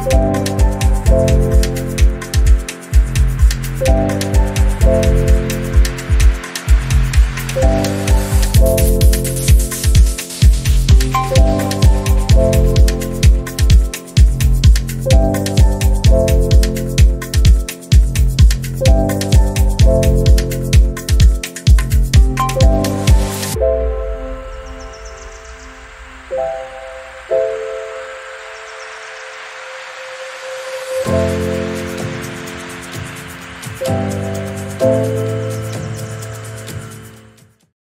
Bye. Bye.